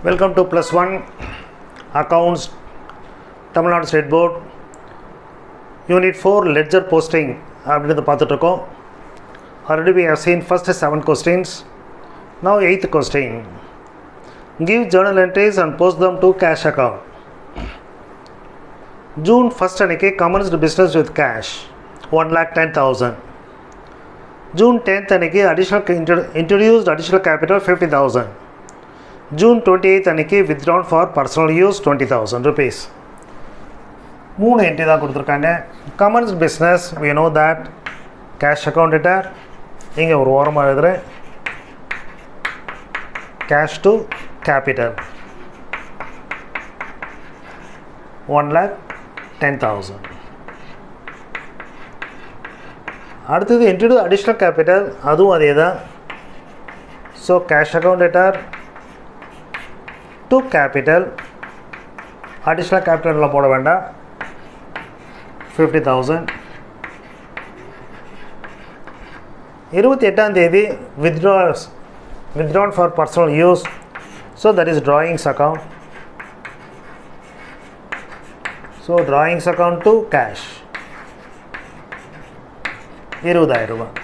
Welcome to Plus One Accounts Tamil Nadu State Board Unit 4 Ledger Posting அப்படின்றத பார்த்துட்ருக்கோம் already we have seen first seven questions now eighth question give journal entries and post them to cash account June first அன்னைக்கு commenced business with cash one lakh ten thousand June tenth அன்னைக்கு additional introduced additional capital fifty thousand June twenty eighth அன்னைக்கு withdrawn for personal use twenty thousand rupees மூணு entry தான் கொடுத்துருக்காங்க. Commence business we know that cash account debtor இங்கே ஒரு ஓரமாக எழுதுகிறேன் cash to capital one lakh ten thousand அடுத்தது introduce additional capital அதுவும் அதே தான் so cash account debtor to capital additional கேபிட்டலில் போட வேண்டாம். ஃபிஃப்டி தௌசண்ட் இருபத்தி எட்டாம் தேதி withdraws withdrawn for personal use so that is drawings account so drawings account to cash இருபதாயிரம் ரூபாய்.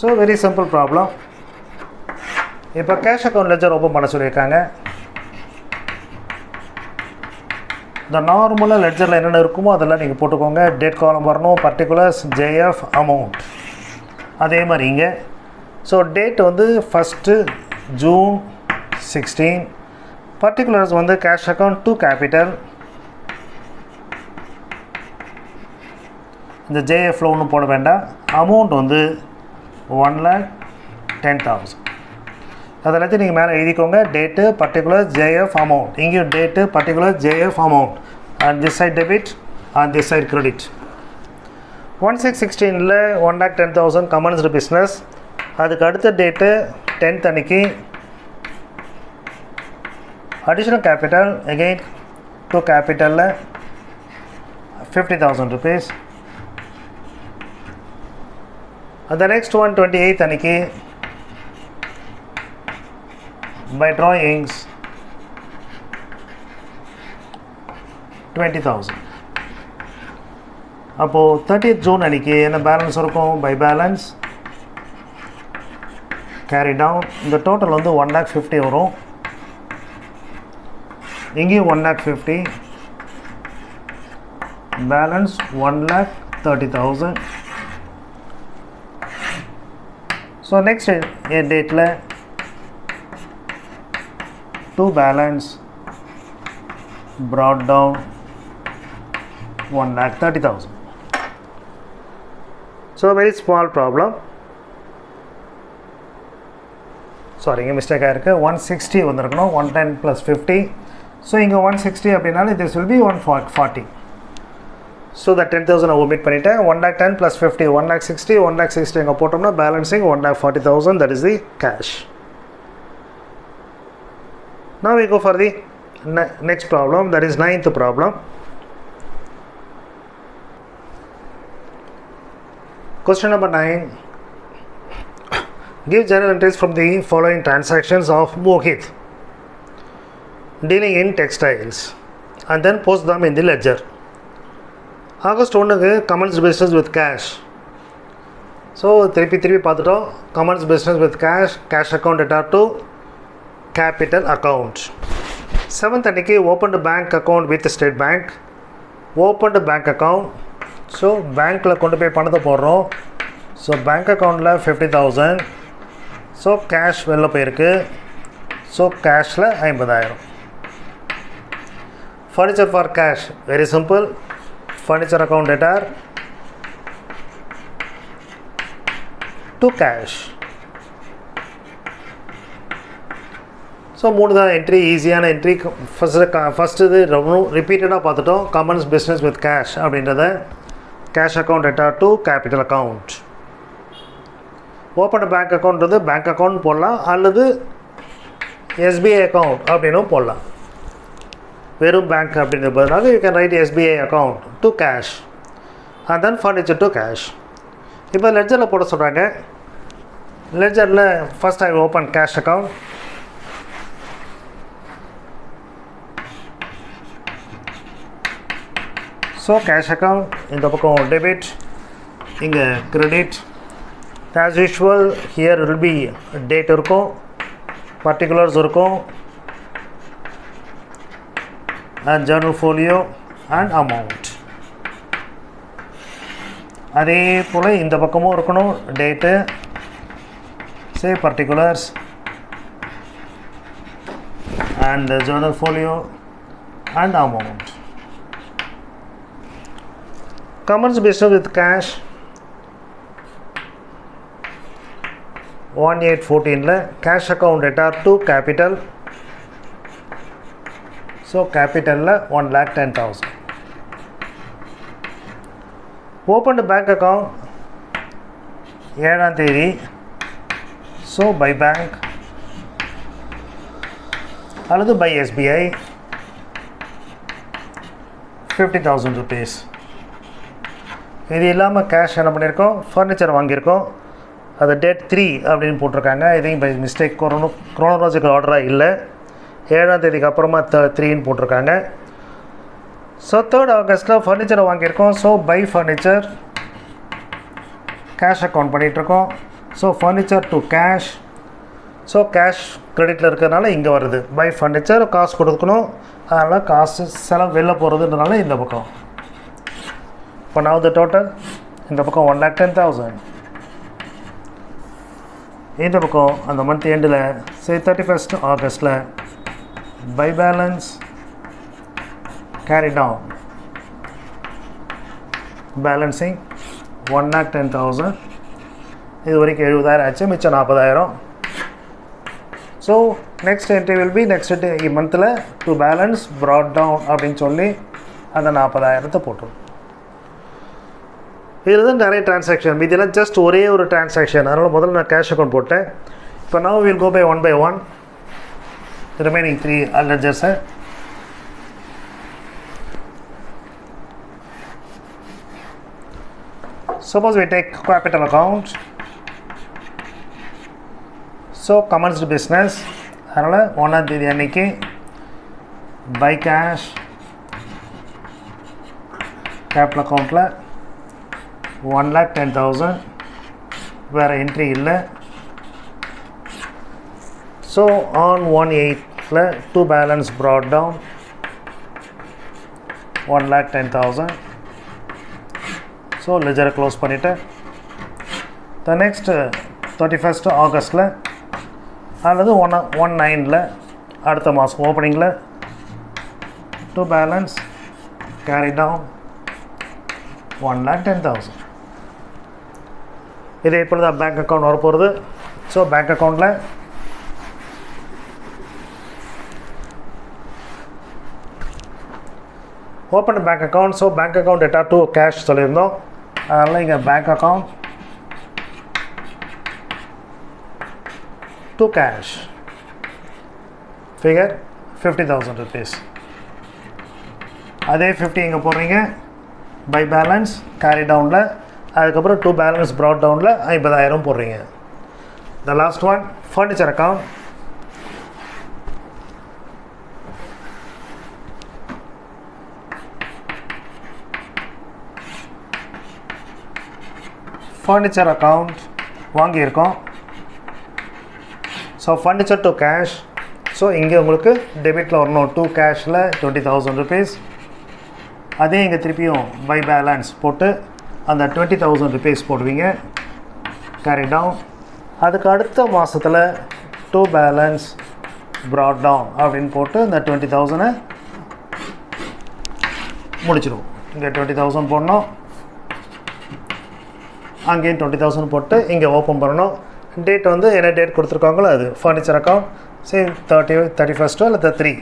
ஸோ வெரி சிம்பிள் ப்ராப்ளம் இப்போ கேஷ் அக்கௌண்ட் லெஜர் ஓப்பன் பண்ண சொல்லியிருக்காங்க. இந்த நார்மலாக லெட்ஜரில் என்னென்ன இருக்குமோ அதெல்லாம் நீங்கள் போட்டுக்கோங்க. டேட் காலம் வரணும். பர்டிகுலர்ஸ் ஜேஎஃப் அமௌண்ட் அதே மாதிரி இங்கே. ஸோ டேட் வந்து ஃபஸ்ட்டு ஜூன் சிக்ஸ்டீன் பர்டிகுலர்ஸ் வந்து கேஷ் அக்கௌண்ட் டூ கேபிட்டல் இந்த ஜேஎஃப்ல ஒன்றும் போட வேண்டாம். அமௌண்ட் வந்து ஒன் லேக் டென் தௌசண்ட் அதெல்லாத்தையும் நீங்கள் மேலே எழுதிக்கோங்க. டேட்டு பர்டிகுலர் ஜேஎஃப் அமௌண்ட் இங்கேயும் date particular JF amount and this side debit and this side credit one six சிக்ஸ்டீனில் one lakh ten thousand commenced business அதுக்கு அடுத்த டேட்டு டென்த் அன்னைக்கு. அடிஷ்னல் கேபிட்டல் எகெயின் டூ கேபிட்டலில் fifty thousand rupees அந்த next one twenty eighth அன்னைக்கு by drawings 20000 அப்போது thirtieth June அன்றைக்கி என்ன balance இருக்கும்? பை பேலன்ஸ் கேரி டவுன் இந்த டோட்டல் வந்து ஒன் லேக் ஃபிஃப்டி வரும். இங்கேயும் one lakh fifty balance one lakh thirty thousand so next டேட்டில் to balance brought down 1 lakh 30,000. So, a very small problem. Sorry இங்கே mistake ஆகிருக்கு ஒன் சிக்ஸ்டி வந்திருக்கணும். One ten plus fifty so இங்கே one sixty அப்படின்னாலும் this will be one forty so the ten thousand omit பண்ணிவிட்டேன் one lakh ten plus fifty one lakh sixty one lakh sixty இங்கே போட்டோம்னா balancing one lakh forty thousand that is the cash Now we go for the ne next problem that is ninth problem. Question number 9. Give journal entries from the following transactions of Mohit dealing in textiles and then post them in the ledger. August ஒன்றுக்கு commence business with cash so திருப்பி திருப்பி பார்த்துட்டோம் commence business with cash cash account எட்டார் to capital account seventh அன்னைக்கு open bank account with State Bank open bank account so பேங்க்கில் கொண்டு போய் பணத்தை போடுறோம். ஸோ பேங்க் அக்கௌண்ட்டில் ஃபிஃப்டி தௌசண்ட் ஸோ கேஷ் வெளில போயிருக்கு. ஸோ கேஷில் ஐம்பதாயிரம். Furniture for cash very simple furniture account debtor to cash so மூணு தான் என்ட்ரி ஈஸியான என்ட்ரி ஃபஸ்ட்டு ஃபஸ்ட்டு இது ரொம்ப ரிப்பீட்டடாக பார்த்துட்டோம். கமன்ஸ் பிஸ்னஸ் வித் கேஷ் அப்படின்றத. Cash account debtor to capital account open bank அக்கௌண்ட்றது bank account போடலாம். அல்லது எஸ்பிஐ அக்கௌண்ட் அப்படின்னும் போடலாம். வெறும் பேங்க் அப்படின்ற பதிலாக you can write SBI account to cash and then furniture to cash இப்போ லெட்ஜரில் போட சொல்கிறாங்க லெட்ஜரில் first I open cash account so cash account இந்த பக்கம் டெபிட் இங்கே credit as usual here will be date இருக்கும் பர்டிகுலர்ஸ் இருக்கும் and journal folio and amount அதே போல் இந்த பக்கமும் இருக்கணும். Date say particulars and journal folio and amount commence business with cash. One eight ஃபோர்டீனில் cash account debtor to capital so கேபிட்டலில் one lakh ten thousand open bank account ஏழாம் தேதி so by bank அல்லது by SBI fifty thousand rupees இது இல்லாமல் cash என்ன பண்ணியிருக்கோம் furniture வாங்கியிருக்கோம். அது date three அப்படின்னு போட்டிருக்காங்க. இதையும் பை மிஸ்டேக் கொரோனோ குரோனோலாஜிக்கல் ஆர்டராக இல்லை. ஏழாம் தேதிக்கு அப்புறமா த த்ரீன்னு போட்டிருக்காங்க. ஸோ தேர்ட் ஆகஸ்ட்டில் ஃபர்னிச்சரை வாங்கியிருக்கோம். So by furniture cash account பண்ணிகிட்ருக்கோம் so furniture to cash so cash கிரெடிட்டில் இருக்கிறதுனால இங்கே வருது. பை ஃபர்னிச்சர் காசு கொடுக்கணும். அதனால் காசு செலவு வெளில போகிறதுன்றனால இந்த பக்கம். இப்போ நவ் த டோட்டல் இந்த பக்கம் ஒன் லேக் டென் தௌசண்ட் இந்த பக்கம் அந்த மந்த் எண்டில் சரி thirty first ஆகஸ்ட்டில் by balance carry down balancing one lakh ten thousand இது வரைக்கும் எழுபதாயிரம் ஆச்சு மிச்சம் நாற்பதாயிரம். So next entry will be next மந்தில் டு பேலன்ஸ் ப்ராட் டவுன் அப்படின்னு சொல்லி அந்த நாற்பதாயிரத்தை போட்டுரும். இதில் தான் நிறைய டிரான்சாக்ஷன் இதெல்லாம் ஜஸ்ட் ஒரே ஒரு டிரான்சாக்ஷன் அதனால் முதல்ல நான் கேஷ் அக்கௌண்ட் போட்டேன். இப்போ now will go by one by one remaining three லெஜர்ஸை suppose we take capital account. So commenced business. அதனால் ஒன்றாம் தேதி அன்னைக்கு பை கேஷ் கேபிட்டல் அக்கௌண்ட்டில் ஒன் லேக் டென் தௌசண்ட் வேறு என்ட்ரி இல்லை. ஸோ ஆன் ஒன் எயிட்டில் to balance brought down one lakh ten thousand so லெஜரை close பண்ணிவிட்டேன் the next thirty first ஆகஸ்ட்டில் அல்லது ஒன் ஒன் நைனில் அடுத்த மாதம் ஓப்பனிங்கில் to balance carry down one lakh ten thousand இதே போல் தான் பேங்க் அக்கௌண்ட் வரப்போகிறது ஸோ பேங்க் அக்கௌண்ட்டில் open bank account so bank account debtor to cash சொல்லியிருந்தோம். அதனால் இங்கே bank account to cash figure fifty thousand rupees அதே ஃபிஃப்டி இங்கே போடுறீங்க. பை பேலன்ஸ் கேரி டவுனில் அதுக்கப்புறம் டூ பேலன்ஸ் ப்ராட் டவுனில் ஐம்பதாயிரம் போடுறீங்க. The last one furniture account furniture account வாங்கியிருக்கோம். So furniture to cash so இங்கே உங்களுக்கு டெபிட்டில் வரணும். டூ கேஷில் டுவெண்ட்டி தௌசண்ட் ருபீஸ் அதே இங்கே திருப்பியும் பை பேலன்ஸ் போட்டு அந்த டுவெண்ட்டி தௌசண்ட் ருபீஸ் போடுவீங்க. கேரி டவுன் அதுக்கு அடுத்த மாதத்தில் டூ பேலன்ஸ் ப்ராட் டவுன் அப்படின்னு போட்டு இந்த டுவெண்ட்டி தௌசண்டை முடிச்சிடுவோம். இங்கே டுவெண்ட்டி தௌசண்ட் போடணும். அங்கேயும் டுவெண்ட்டி தௌசண்ட் போட்டு இங்கே ஓப்பன் பண்ணணும். டேட் வந்து என்ன டேட் கொடுத்துருக்காங்களோ அது. Furniture account same thirty thirty ஃபஸ்ட்டோ இல்லை three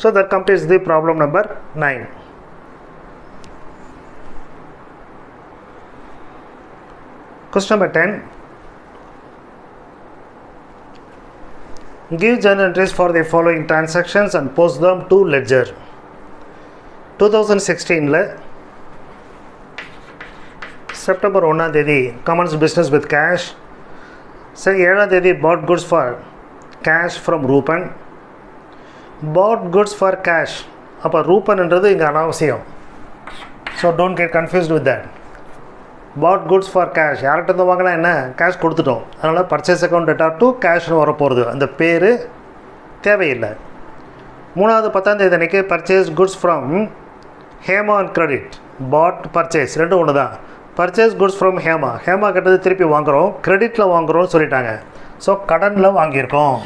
so that completes the problem number nine Question number 10. Give journal entries for the following transactions and post them to ledger. 2016ல September ஒன்றாம் தேதி commence business with cash சரி ஏழாம் தேதி bought goods for cash from Ruben bought goods for cash அப்போ ரூபன்ன்றது இங்கே அனாவசியம். So don't get confused with that bought goods for cash யார்கிட்ட இருந்து வாங்கினா என்ன? கேஷ் கொடுத்துட்டோம். அதனால் பர்ச்சேஸ் அக்கௌண்ட் டேட்டா டு கேஷ்னு வரப்போகிறது அந்த பேர் தேவையில்லை. மூணாவது பத்தாந்தேதி அன்றைக்கி purchase goods from Hema and credit bought purchase ரெண்டும் ஒன்று தான் purchase goods from Hema Hema கிட்டது திருப்பி வாங்குகிறோம் கிரெடிட்டில் வாங்குகிறோம்னு சொல்லிட்டாங்க. ஸோ கடனில் வாங்கியிருக்கோம்.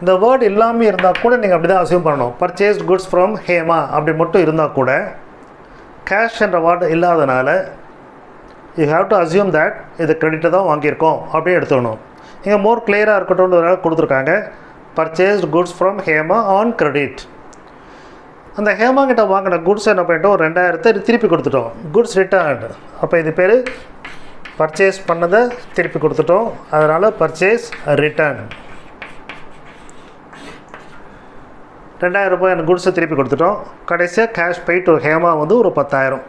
இந்த வேர்ட் இல்லாமல் இருந்தால் கூட நீங்கள் அப்படி தான் அசியூம் பண்ணணும். பர்ச்சேஸ் குட்ஸ் ஃப்ரம் ஹேமா அப்படி மட்டும் இருந்தால் கூட கேஷ் என்ற வார்டு இல்லாதனால you have to assume that இது கிரெடிட்டை தான் வாங்கியிருக்கோம் அப்படின்னு எடுத்துக்கணும். இங்கே மோர் கிளியராக இருக்கட்டும்ன்றதுனால கொடுத்துருக்காங்க. Purchased goods from Hema on credit அந்த ஹேமா கிட்ட வாங்கின குட்ஸ் என்ன பண்ணிட்டோம்? ஒரு ரெண்டாயிரத்தை திருப்பி கொடுத்துட்டோம். குட்ஸ் ரிட்டர்ன் அப்போ இது பேர் பர்ச்சேஸ் பண்ணதை திருப்பி கொடுத்துட்டோம். அதனால் பர்ச்சேஸ் ரிட்டர்ன் ரெண்டாயிரம் ரூபாய் எனக்கு குட்ஸை திருப்பி கொடுத்துட்டோம். கடைசியாக கேஷ் பே டு ஹேமா வந்து ஒரு பத்தாயிரம்.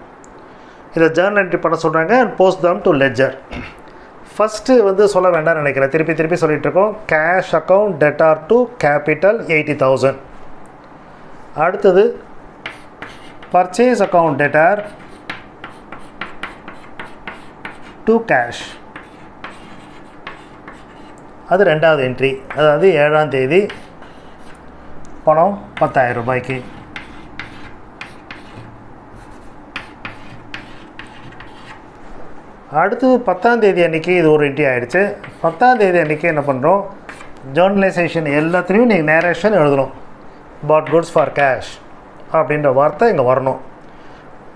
இதை ஜேர்னல் என்ட்ரி பண்ண சொல்கிறாங்க and post them to ledger first வந்து சொல்ல வேண்டாம்னு நினைக்கிறேன். திருப்பி திருப்பி சொல்லிட்டு இருக்கோம். Cash account debtor to capital eighty thousand அடுத்தது purchase account debtor to cash அது ரெண்டாவது என்ட்ரி அதாவது ஏழாம் தேதி. பணம் பத்தாயிரம் ரூபாய்க்கு. அடுத்தது பத்தாம் தேதி அன்றைக்கி இது ஒரு என்ட்ரி ஆகிடுச்சு பத்தாம் தேதி அன்றைக்கி என்ன பண்ணுறோம் ஜேர்னலைசேஷன் எல்லாத்துலேயும் நீங்கள் நேரேஷன் எழுதணும். பாட் குட்ஸ் ஃபார் கேஷ் அப்படின்ற வார்த்தை இங்கே வரணும்.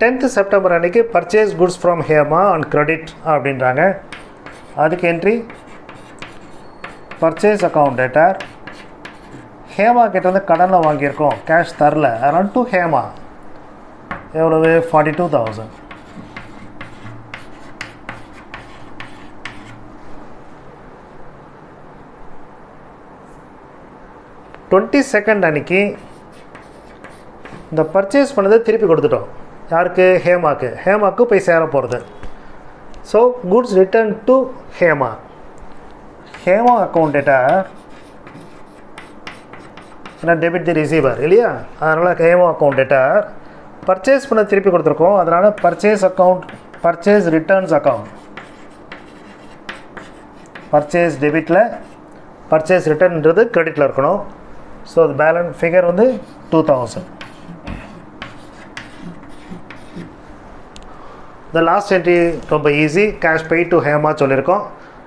டென்த்து செப்டம்பர் அன்றைக்கி purchase goods from Hema and credit அப்படின்றாங்க. அதுக்கு entry purchase account debtor Hema கிட்டேருந்து கடனில் வாங்கியிருக்கோம். கேஷ் தரல. Around to Hema. எவ்வளவு? Forty two thousand twenty second அன்னைக்கு இந்த பர்ச்சேஸ் பண்ணதை திருப்பி கொடுத்துட்டோம். யாருக்கு? ஹேமாக்கு. ஹேமாக்கு போய் சேர போகிறது so goods return to Hema. Hema அக்கௌண்ட்டை ஏன்னா டெபிட் தி ரிசீவர் இல்லையா? அதனால் கேமோ அக்கௌண்ட் டேட்டா பர்ச்சேஸ் பண்ண திருப்பி கொடுத்துருக்கோம். அதனால் purchase account purchase returns account purchase டெபிட்டில் purchase ரிட்டர்ன்ன்றது கிரெடிட்டில் இருக்கணும். ஸோ அது பேலன்ஸ் ஃபிகர் வந்து டூ தௌசண்ட் இந்த லாஸ்ட் என்ட்ரி ரொம்ப easy cash pay to Hema சொல்லியிருக்கோம்.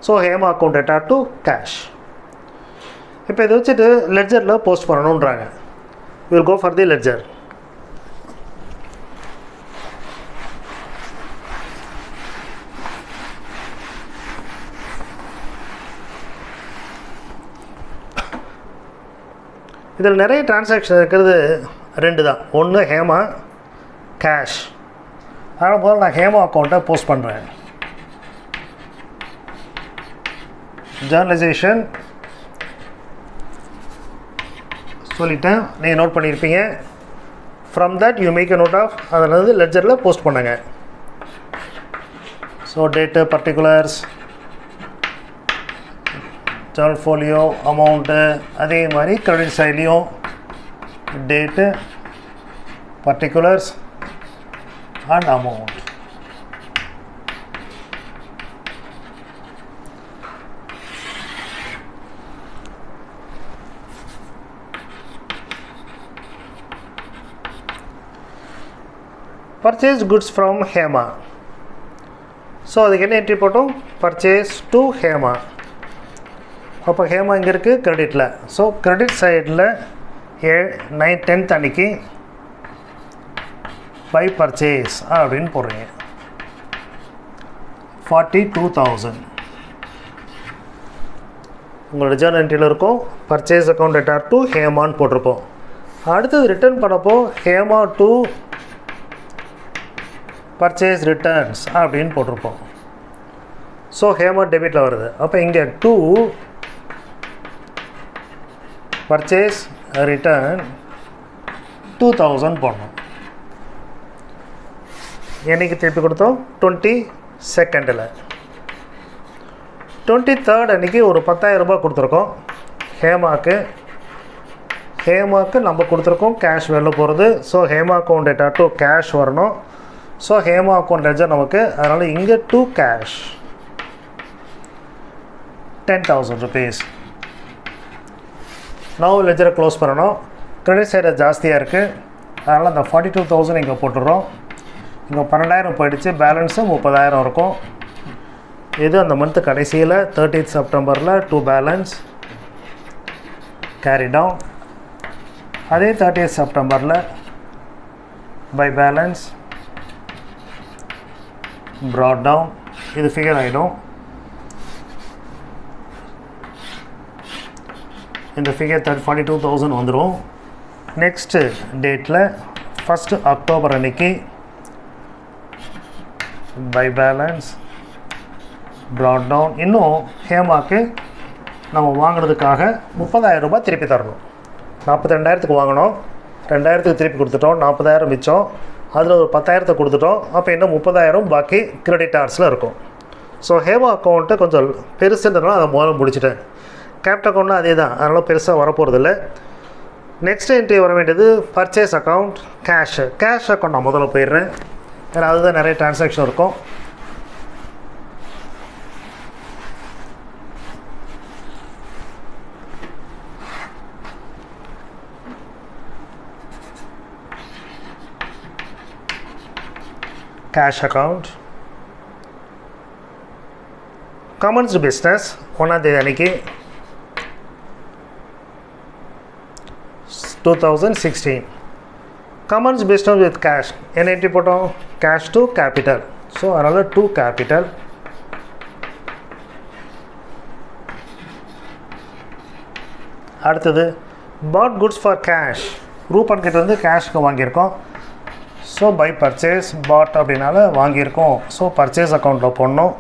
So Hema account debtor to cash இப்போ இதை வச்சுட்டு லெட்ஜரில் post பண்ணணுன்றாங்க. Will go for the ledger இதில் நிறைய டிரான்சாக்ஷன் இருக்கிறது ரெண்டு தான். ஒன்று ஹேமா கேஷ் அதனால் போல் நான் ஹேமா அக்கௌண்ட்டை போஸ்ட் பண்ணுறேன் ஜேர்னலைசேஷன் சொல்லிட்டேன். நீங்கள் நோட் பண்ணியிருப்பீங்க from that you make a note of அதில் வந்து லெட்ஜரில் போஸ்ட் பண்ணுங்கள் so date particulars journal folio amount அதே மாதிரி கிரெடிட் சைட்லேயும் date particulars and amount purchase goods from Hema so அதுக்கு என்ன என்ட்ரி போட்டோம்? பர்ச்சேஸ் டு ஹேமா அப்போ ஹேமா இங்கே இருக்குது கிரெடிட்டில் ஸோ கிரெடிட் சைடில் ஏ நைன் டென்த் அன்னைக்கு பை பர்ச்சேஸ் அப்படின்னு போடுறீங்க. ஃபார்ட்டி டூ தௌசண்ட் உங்களோட ஜேர்னல் என்ட்ரியில் இருக்கும். பர்ச்சேஸ் அக்கௌண்ட் டேட்டா டு ஹேமான்னு போட்டிருப்போம். அடுத்தது ரிட்டர்ன் பண்ணப்போ ஹேமா டு பர்ச்சேஸ் ரிட்டர்ன்ஸ் அப்படின்னு போட்டிருப்போம். ஸோ ஹேமா டெபிட்டில் வருது. அப்போ இங்கே to purchase return two thousand போடணும். என்னைக்கு திருப்பி கொடுத்தோம்? டுவெண்ட்டி செகண்டில் டுவெண்ட்டி தேர்ட் அன்றைக்கி ஒரு பத்தாயிரம் ரூபாய் கொடுத்துருக்கோம். ஹேமாக்கு ஹேமாக்கு நம்ம கொடுத்துருக்கோம். கேஷ் வெளில போகிறது so Hema account debtor to cash வரணும். ஸோ ஹேமா அக்கௌண்ட் லெஜர் நமக்கு. அதனால் இங்கே to cash ten thousand rupees now லெஜரை close பண்ணணும். கிரெடிட் சைடு ஜாஸ்தியாக இருக்குது அதனால் அந்த ஃபார்ட்டி டூ தௌசண்ட் இங்கே போட்டுடுறோம். இங்கே பன்னெண்டாயிரம் போயிடுச்சு. பேலன்ஸு முப்பதாயிரம் இருக்கும். இது அந்த மந்த்து கடைசியில் தேர்ட்டீத் செப்டம்பரில் டூ பேலன்ஸ் கேரி டவுன் அதே தேர்ட்டீத் செப்டம்பரில் பை பேலன்ஸ் ப்ராட் டவுன் இது ஃபிகர் ஆகிடும் இந்த figure third forty two thousand வந்துடும் நெக்ஸ்ட்டு டேட்டில் ஃபஸ்ட்டு அக்டோபர் அன்னைக்கு பை பேலன்ஸ் ப்ராட் டவுன் இன்னும் ஹேமாக்கு நம்ம வாங்கினதுக்காக முப்பதாயிரம் ரூபாய் திருப்பி தரணும். நாற்பத்தி ரெண்டாயிரத்துக்கு வாங்கினோம் ரெண்டாயிரத்துக்கு திருப்பி கொடுத்துட்டோம். நாற்பதாயிரம் மிச்சம். அதில் ஒரு பத்தாயிரத்தை கொடுத்துட்டோம். அப்போ இன்னும் முப்பதாயிரம் பாக்கி கிரெடிட் ஆர்ட்ஸில் இருக்கும். ஸோ ஹேமா அக்கௌண்ட்டு கொஞ்சம் பெருசுன்றதுனால அதை முதல்ல முடிச்சிட்டேன். கேப்ட் அக்கௌண்ட்னா அதே தான். அதனால் பெருசாக வரப்போகிறதில்ல நெக்ஸ்ட் என்ட்ரி வர வேண்டியது purchase account cash cash account நான் முதல்ல போயிடுறேன். ஏன்னா அதுதான் நிறைய டிரான்சாக்ஷன் இருக்கும். Cash account. Commenced business ஒன்றாம் தேதி அன்னைக்கு two thousand sixteen commence business with cash என்ன என்ட்ரி போட்டோம் கேஷ் டு கேபிட்டல் ஸோ அதனால் டூ கேபிட்டல் அடுத்தது bought goods for cash Ruban கிட்ட இருந்து கேஷ்க்கு வாங்கியிருக்கோம். ஸோ பை பர்ச்சேஸ் பாட் அப்படின்னால வாங்கியிருக்கோம். ஸோ பர்ச்சேஸ் அக்கௌண்ட்டில் போடணும்.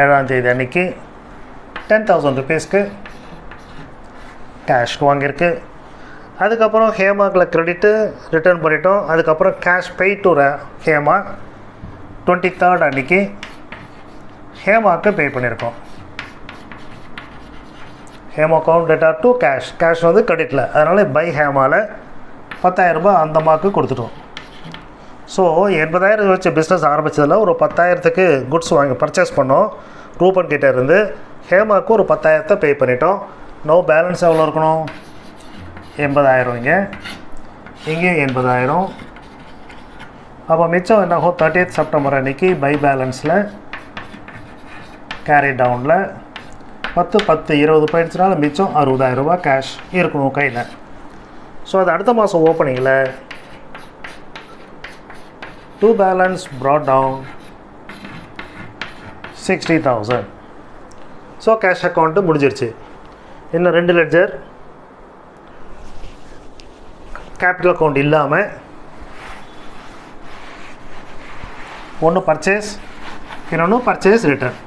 ஏழாம் தேதி அன்னைக்கு டென் தௌசண்ட் ருபீஸ்க்கு கேஷ் வாங்கியிருக்கு. அதுக்கப்புறம் ஹேமாக்கில் க்ரெடிட்டு ரிட்டர்ன் பண்ணிட்டோம். அதுக்கப்புறம் cash pay to Hema twenty third அன்னைக்கு ஹேமாவுக்கு பே பண்ணியிருக்கோம். Hema account debtor to cash cash வந்து கிரெடிட்டில் அதனால் பை ஹேமாவில் பத்தாயிரரூபா அந்த அம்மாவுக்கு கொடுத்துட்டோம். ஸோ எண்பதாயிரம் வச்சு பிஸ்னஸ் ஆரம்பித்ததில் ஒரு பத்தாயிரத்துக்கு குட்ஸ் வாங்கி பர்ச்சேஸ் பண்ணோம். ரூபன் கிட்டே இருந்து ஹேமாவுக்கு ஒரு பத்தாயிரத்தை பே பண்ணிட்டோம். நோ பேலன்ஸ் எவ்வளோ இருக்கணும்? எண்பதாயிரம் இங்கே. இங்கேயும் எண்பதாயிரம். அப்போ மிச்சம் என்னாகும் தேர்ட்டி தேர்ட்டியத் செப்டம்பர் அன்றைக்கி பை பேலன்ஸில் கேரி டவுனில் பத்து பத்து இருபது போயிடுச்சுனால மிச்சம் அறுபதாயிரரூபா கேஷ் இருக்கணும் கையில். ஸோ அது அடுத்த மாதம் ஓப்பனிங்கில் to balance brought down sixty thousand so cash account முடிஞ்சிருச்சு. இன்னும் ரெண்டு லெட்ஜர் கேபிட்டல் அக்கௌண்ட் இல்லாமல் ஒன்று பர்ச்சேஸ் இன்னொன்று பர்ச்சேஸ் ரிட்டர்ன்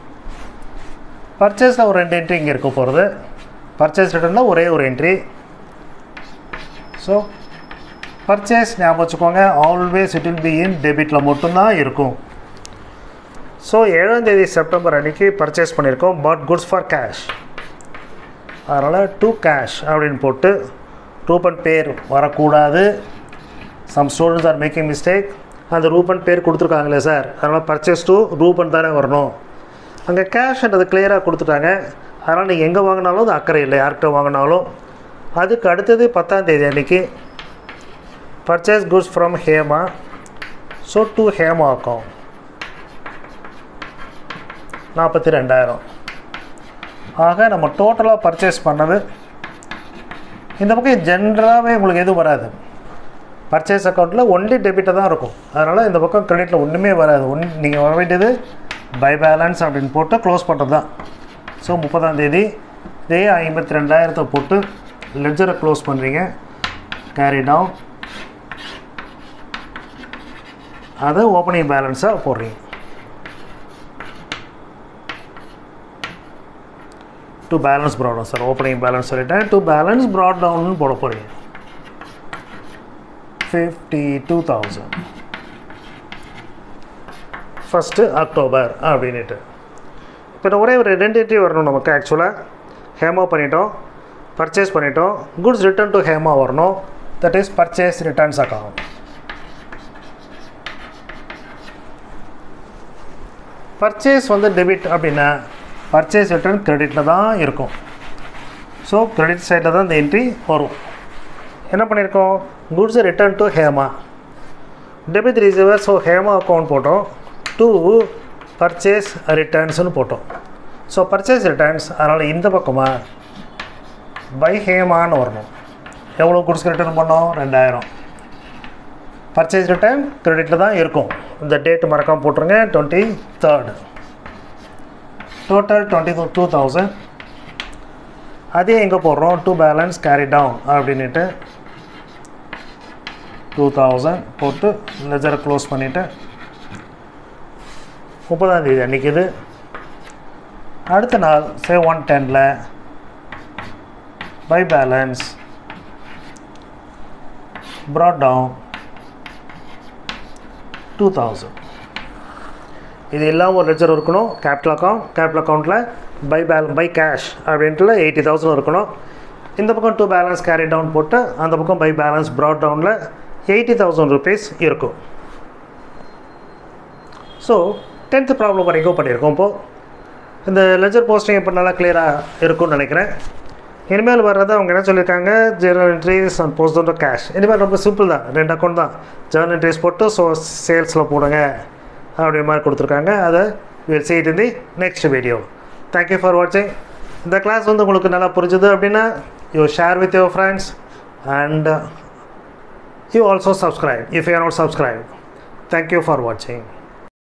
பர்ச்சேஸில் ஒரு ரெண்டு என்ட்ரி இங்கே இருக்க போகிறது பர்ச்சேஸ் ரிட்டர்னில் ஒரே ஒரு என்ட்ரி ஸோ பர்ச்சேஸ் ஞாபகம் வச்சுக்கோங்க always it will be in டெபிட்டில் மட்டும்தான் இருக்கும் ஸோ ஏழாம் தேதி செப்டம்பர் அன்றைக்கி பர்ச்சேஸ் பண்ணியிருக்கோம் பட் குட்ஸ் ஃபார் கேஷ் அதனால் டூ கேஷ் அப்படின்னு போட்டு ரூபன் பேர் வரக்கூடாது some students are making mistake அந்த ரூபன் பேர் கொடுத்துருக்காங்களே சார் அதனால் பர்ச்சேஸ் டூ ரூபன் தானே வரணும் அங்கே கேஷ்ன்றது கிளியராக கொடுத்துட்டாங்க அதனால் நீங்கள் எங்கே வாங்கினாலும் அது அக்கறை இல்லை யார்கிட்ட வாங்கினாலும் அதுக்கு அடுத்தது பத்தாம் தேதி அன்றைக்கி purchase goods from Hema so to Hema account நாற்பத்தி ரெண்டாயிரம். ஆக நம்ம டோட்டலாக பர்ச்சேஸ் பண்ணது இந்த பக்கம் ஜென்ரலாகவே உங்களுக்கு எதுவும் வராது. பர்ச்சேஸ் அக்கௌண்ட்டில் ஒன்லி டெபிட்டை தான் இருக்கும். அதனால் இந்த பக்கம் கிரெடிட்டில் ஒன்றுமே வராது. ஒன் நீங்கள் வர வேண்டியது பை பேலன்ஸ் அப்படின்னு போட்டு க்ளோஸ் பண்ணுறது தான். ஸோ முப்பதாம் தேதி இதே ஐம்பத்தி ரெண்டாயிரத்தை போட்டு லெட்ஜரை க்ளோஸ் பண்ணுறீங்க கேரி டவுன் அதை ஓப்பனிங் பேலன்ஸாக போடுறீங்க. To balance brought down sir opening balance சொல்லிட்டேன். டு பேலன்ஸ் ப்ராட் டவுன் போட போகிறீங்க fifty two thousand first October அப்படின்ட்டு இப்போ ஒரே ஒரு ரெண்டு வரணும் நமக்கு ஆக்சுவலாக ஹேமோ பண்ணிட்டோம். பர்ச்சேஸ் பண்ணிட்டோம். குட்ஸ் ரிட்டர்ன் டு ஹேமா வரணும். That is purchase returns account purchase வந்து டெபிட் அப்படின்னா பர்ச்சேஸ் ரிட்டர்ன் கிரெடிட்டில் தான் இருக்கும். ஸோ கிரெடிட் சைடில் தான் இந்த என்ட்ரி வரும். என்ன பண்ணியிருக்கோம் goods return to Hema debit receiver so Hema account போட்டோம். டு பர்ச்சேஸ் ரிட்டர்ன்ஸ்னு போட்டோம். ஸோ பர்ச்சேஸ் ரிட்டர்ன்ஸ் அதனால் இந்த பக்கமாக பை ஹேமான்னு வரணும். எவ்வளோ குட்ஸ் ரிட்டர்ன் பண்ணோம்? ரெண்டாயிரம். பர்ச்சேஸ் ரிட்டர்ன் கிரெடிட்டில் தான் இருக்கும். இந்த டேட் மறக்காமல் போட்டுருங்க. Twenty third total twenty two thousand அதே எங்கே போடுறோம்? டூ பேலன்ஸ் கேரி டவுன் அப்படின்ட்டு டூ தௌசண்ட் போட்டு லெஜரை க்ளோஸ் பண்ணிவிட்டு முப்பதாந்தேதி அன்றைக்கி இது அடுத்த நாள் say one Daniil by balance brought down two thousand இது எல்லாம் ஒரு லெட்ஜர் இருக்கணும். கேபிட்டல் அக்கௌண்ட் கேபிட்டல் அக்கௌண்ட்டில் பை பேல் பை கேஷ் அப்படின்ட்டுல எயிட்டி தௌசண்ட் இருக்கணும். இந்த பக்கம் டூ பேலன்ஸ் கேரி டவுன் போட்டு அந்த பக்கம் பை பேலன்ஸ் ப்ராட் டவுனில் எயிட்டி தௌசண்ட் ருபீஸ் இருக்கும். ஸோ டென்த்து ப்ராப்ளம் வரைக்கும் பண்ணியிருக்கோம் இப்போது இந்த லெஜர் போஸ்டிங் இப்போ நல்லா கிளியராக இருக்கும்னு நினைக்கிறேன். இனிமேல் வர்றது அவங்க என்ன சொல்லியிருக்காங்க? Journal entries and post to cash இனிமேல் ரொம்ப சிம்பிள் தான். ரெண்டு அக்கௌண்ட் தான். ஜேர்னல் என்ட்ரிஸ் போட்டு ஸோ சேல்ஸில் போடுங்க. அப்படின்ற மாதிரி கொடுத்துருக்காங்க. அதை வில் see இந்தி in next video thank you for வாட்சிங் இந்த கிளாஸ் வந்து உங்களுக்கு நல்லா புரிஞ்சுது அப்படின்னா you share with your friends and you also subscribe if you are not subscribe thank you for வாட்சிங்